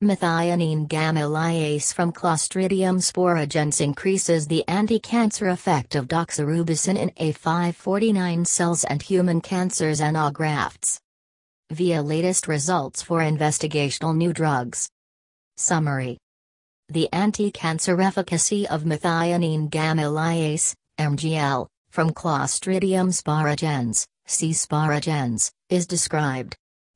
Methionine gamma lyase from Clostridium sporogens increases the anti-cancer effect of doxorubicin in A549 cells and human cancer xenografts. Via latest results for investigational new drugs. Summary The anti-cancer efficacy of methionine gamma lyase, MGL, from Clostridium sporogens, C. sporogens, is described.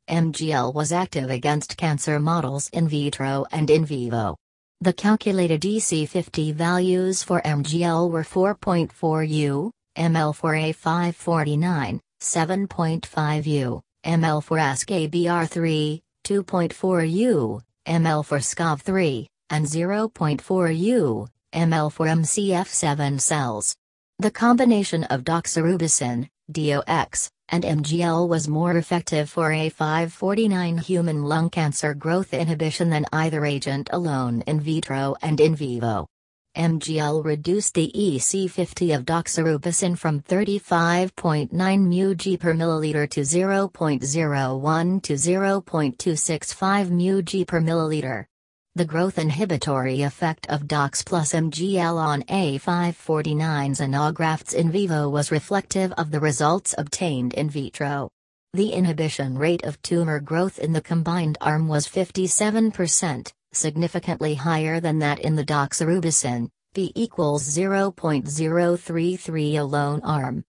MGL was active against cancer models in vitro and in vivo. The calculated EC50 values for MGL were 4.4 U, ml for A549, 7.5 U, ml for ASCABR3, 2.4 U, ml for SCOV3, and 0.4 U, ml for MCF7 cells. The combination of doxorubicin, DOX, and MGL was more effective for A549 human lung cancer growth inhibition than either agent alone in vitro and in vivo. MGL reduced the EC50 of doxorubicin from 35.9 μg per milliliter to 0.01 to 0.265 μg per milliliter. The growth inhibitory effect of DOX plus MGL on A549's xenografts in vivo was reflective of the results obtained in vitro. The inhibition rate of tumor growth in the combined arm was 57%, significantly higher than that in the doxorubicin, p equals 0.033 alone arm.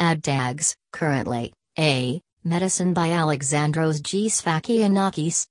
ADTAGs, currently, A, medicine by Alexandros G. Sfakianakis,